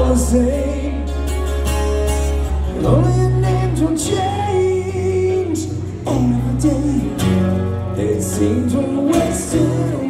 all the same only your names will change every day It seems we're wasting.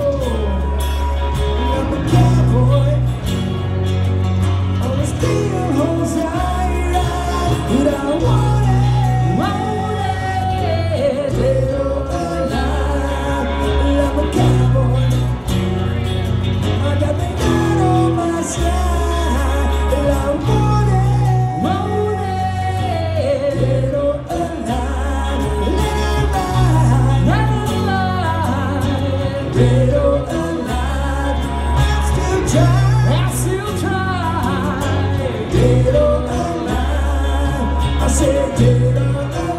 Still alive, I still try, I still try. Dead or alive, I said.